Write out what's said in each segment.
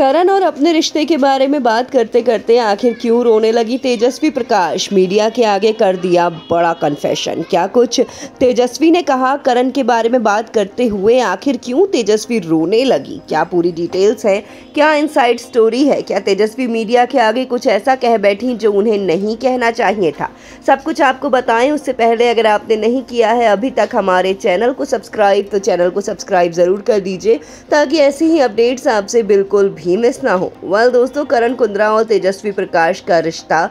करण और अपने रिश्ते के बारे में बात करते करते आखिर क्यों रोने लगी तेजस्वी प्रकाश? मीडिया के आगे कर दिया बड़ा कन्फेशन क्या कुछ? तेजस्वी ने कहा, करण के बारे में बात करते हुए आखिर क्यों तेजस्वी रोने लगी? क्या पूरी डिटेल्स है? क्या इनसाइड स्टोरी है? क्या तेजस्वी मीडिया के आगे कुछ ऐसा कह बैठी जो उन्हें नहीं कहना चाहिए था? सब कुछ आपको बताएँ, उससे पहले अगर आपने नहीं किया है, अभी तक हमारे चैनल को सब्सक्राइब तो चैनल को सब्सक्राइब ज़रूर कर दीजिए, ताकि ऐसी ही अपडेट्स आपसे बिल्कुल भी मिस ना हो। वेल दोस्तों, करण कुंद्रा और तेजस्वी प्रकाश का रिश्ता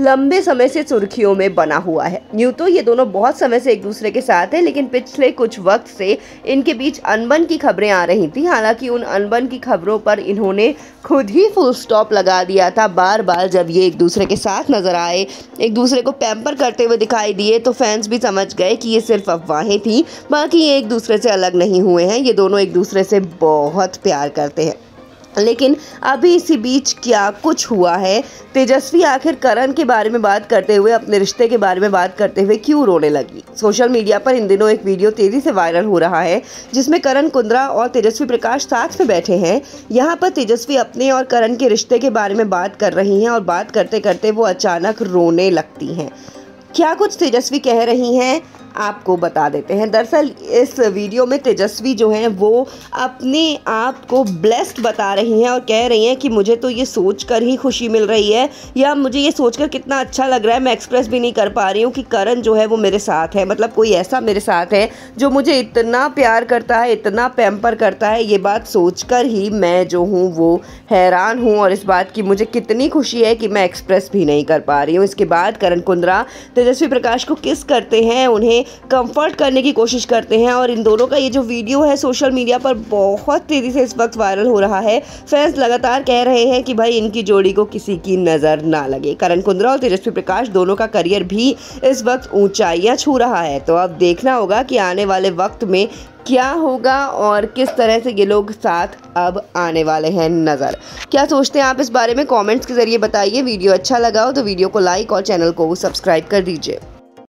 लंबे समय से सुर्खियों में बना हुआ है। यूँ तो ये दोनों बहुत समय से एक दूसरे के साथ हैं, लेकिन पिछले कुछ वक्त से इनके बीच अनबन की खबरें आ रही थी। हालाँकि उन अनबन की खबरों पर इन्होंने खुद ही फुल स्टॉप लगा दिया था। बार बार जब ये एक दूसरे के साथ नज़र आए, एक दूसरे को पैम्पर करते हुए दिखाई दिए तो फैंस भी समझ गए कि ये सिर्फ़ अफवाहें थी, बाकी ये एक दूसरे से अलग नहीं हुए हैं। ये दोनों एक दूसरे से बहुत प्यार करते हैं। लेकिन अभी इसी बीच क्या कुछ हुआ है? तेजस्वी आखिर करण के बारे में बात करते हुए, अपने रिश्ते के बारे में बात करते हुए क्यों रोने लगी? सोशल मीडिया पर इन दिनों एक वीडियो तेज़ी से वायरल हो रहा है, जिसमें करण कुंद्रा और तेजस्वी प्रकाश साथ में बैठे हैं। यहाँ पर तेजस्वी अपने और करण के रिश्ते के बारे में बात कर रही हैं और बात करते करते वो अचानक रोने लगती हैं। क्या कुछ तेजस्वी कह रही हैं? आपको बता देते हैं। दरअसल, इस वीडियो में तेजस्वी जो हैं, वो अपने आप को ब्लेस्ड बता रही हैं और कह रही हैं कि मुझे तो ये सोच कर ही खुशी मिल रही है या मुझे ये सोचकर कितना अच्छा लग रहा है, मैं एक्सप्रेस भी नहीं कर पा रही हूँ कि करण जो है, वो मेरे साथ है। मतलब कोई ऐसा मेरे साथ है जो मुझे इतना प्यार करता है, इतना पैम्पर करता है, ये बात सोच कर ही मैं जो हूँ, वो हैरान हूँ और इस बात की मुझे कितनी खुशी है कि मैं एक्सप्रेस भी नहीं कर पा रही हूँ। इसके बाद करण कुंद्रा, तेजस्वी प्रकाश को किस करते हैं कंफर्ट करने की कोशिश करते हैं और इन दोनों का ये जो वीडियो है सोशल मीडिया पर बहुत तेज़ी से इस वक्त वायरल हो रहा है। फैंस लगातार कह रहे हैं कि भाई इनकी जोड़ी को किसी की नज़र ना लगे। करण कुंद्रा और तेजस्वी प्रकाश दोनों का करियर भी इस वक्त ऊंचाइयाँ छू रहा है। तो अब देखना होगा कि आने वाले वक्त में क्या होगा और किस तरह से ये लोग साथ अब आने वाले हैं नज़र। क्या सोचते हैं आप इस बारे में? कमेंट्स के ज़रिए बताइए। वीडियो अच्छा लगा हो तो वीडियो को लाइक और चैनल को सब्सक्राइब कर दीजिए।